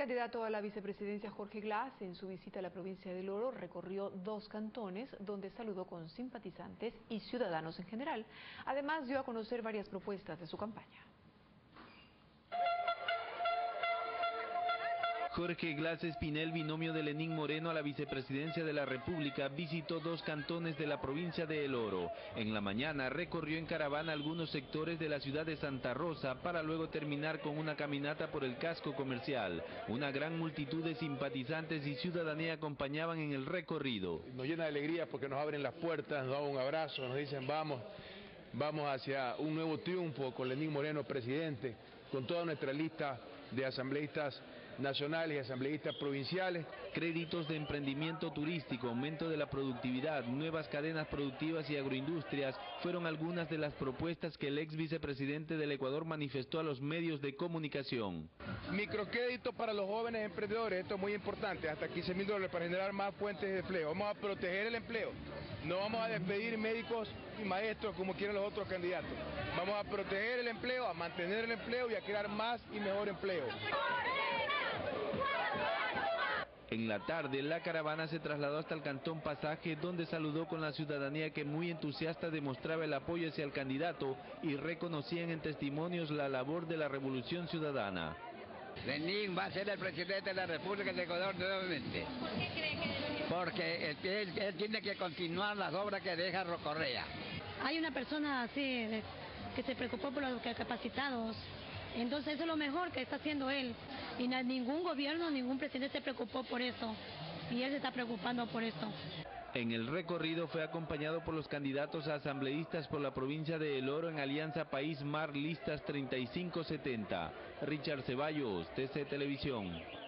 precandidato a la vicepresidencia Jorge Glass, en su visita a la provincia del Oro, recorrió dos cantones donde saludó con simpatizantes y ciudadanos en general. Además, dio a conocer varias propuestas de su campaña. Jorge Glass Espinel, binomio de Lenín Moreno a la vicepresidencia de la República, visitó dos cantones de la provincia de El Oro. En la mañana recorrió en caravana algunos sectores de la ciudad de Santa Rosa para luego terminar con una caminata por el casco comercial. Una gran multitud de simpatizantes y ciudadanía acompañaban en el recorrido. Nos llena de alegría porque nos abren las puertas, nos dan un abrazo, nos dicen vamos, vamos hacia un nuevo triunfo con Lenín Moreno presidente, con toda nuestra lista de asambleístas nacionales y asambleístas provinciales. Créditos de emprendimiento turístico, aumento de la productividad, nuevas cadenas productivas y agroindustrias fueron algunas de las propuestas que el ex vicepresidente del Ecuador manifestó a los medios de comunicación. Microcrédito para los jóvenes emprendedores, esto es muy importante, hasta 15 mil dólares para generar más fuentes de empleo. Vamos a proteger el empleo, no vamos a despedir médicos y maestros como quieren los otros candidatos. Vamos a proteger el empleo, a mantener el empleo y a crear más y mejor empleo. En la tarde, la caravana se trasladó hasta el Cantón Pasaje, donde saludó con la ciudadanía que muy entusiasta demostraba el apoyo hacia el candidato y reconocían en testimonios la labor de la revolución ciudadana. Lenín va a ser el presidente de la República de Ecuador nuevamente. ¿Por qué cree que Porque él, él, tiene que continuar las obras que deja Rocorrea. Hay una persona así que se preocupó por los capacitados. Entonces eso es lo mejor que está haciendo él. Y ningún gobierno, ningún presidente se preocupó por eso. Y él se está preocupando por eso. En el recorrido fue acompañado por los candidatos a asambleístas por la provincia de El Oro en Alianza País Mar Listas 3570. Richard Ceballos, TC Televisión.